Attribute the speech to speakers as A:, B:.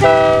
A: Bye.